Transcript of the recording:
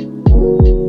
Música